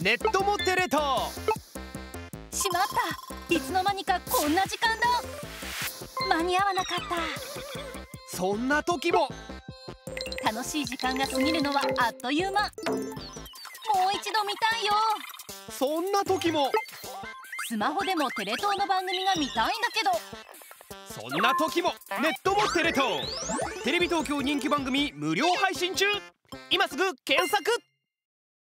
ネットもテレ東しまった。いつの間にかこんな時間だ。間に合わなかった。そんな時も。楽しい時間が過ぎるのはあっという間。もう一度見たいよ。そんな時も。スマホでもテレ東の番組が見たいんだけど。そんな時も。ネットもテレ東テレビ東京人気番組無料配信中。今すぐ検索。